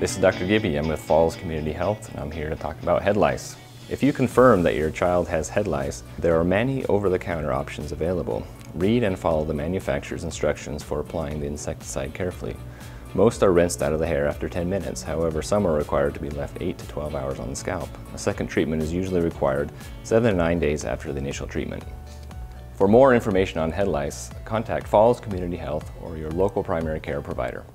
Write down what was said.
This is Dr. Gibby. I'm with Falls Community Health and I'm here to talk about head lice. If you confirm that your child has head lice, there are many over-the-counter options available. Read and follow the manufacturer's instructions for applying the insecticide carefully. Most are rinsed out of the hair after 10 minutes, however some are required to be left 8 to 12 hours on the scalp. A second treatment is usually required 7 to 9 days after the initial treatment. For more information on head lice, contact Falls Community Health or your local primary care provider.